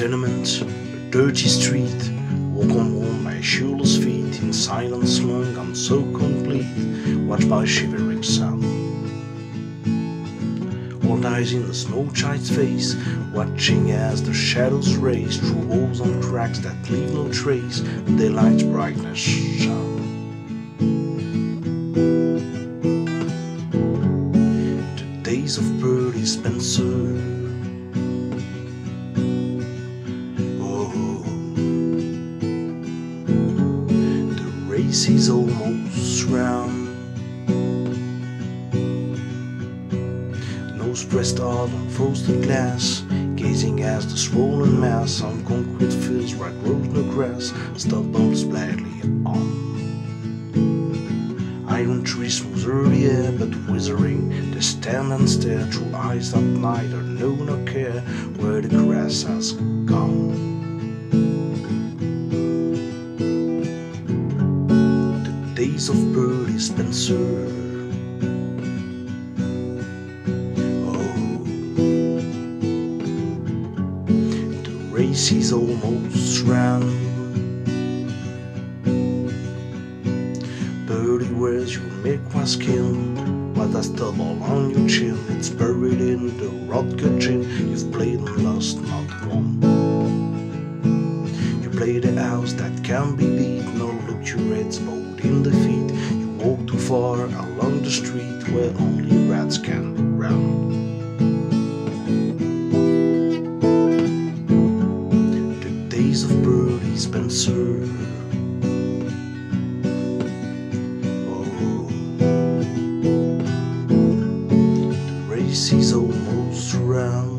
tenement, a dirty street. Walk on warm my shoeless feet in silence long and so complete. Watch by shivering sun. All eyes in the snow child's face, watching as the shadows race through walls and cracks that leave no trace. Daylight's brightness shone. The days of Pearly Spencer. Race is almost round. Nose pressed hard on frosted glass, gazing as the swollen mass on concrete fields right grows no grass, stub bumps blindly on. Iron trees smooth early air, but withering, they stand and stare through eyes that neither know nor care where the grass has gone. Days of Pearly Spencer. Oh, the race is almost round. Pearly, where's your milk skin? What that stubble on your chin? It's buried in the rotgut gin. You've played and lost, not won. You play the house that can be beat. No oh, look your bowed in defeat. You walk too far along the street where only rats can run. The days of Pearly Spencer. Oh, the race is almost round.